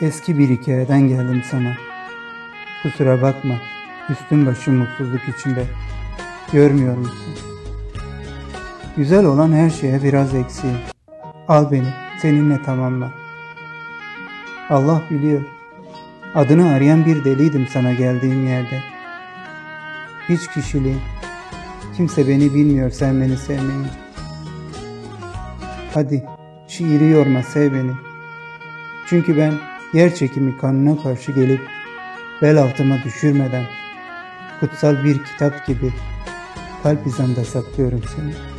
Eski bir hikayeden geldim sana. Kusura bakma, üstün başım mutsuzluk içinde. Görmüyor musun? Güzel olan her şeye biraz eksiğim. Al beni, seninle tamamla. Allah biliyor. Adını arayan bir deliydim sana geldiğim yerde. Hiç kişiliğim. Kimse beni bilmiyor sen beni sevmeyince. Hadi şiiri yorma sev beni. Çünkü ben yer çekimi kanuna karşı gelip bel altıma düşürmeden kutsal bir kitap gibi kalp hizamda saklıyorum seni.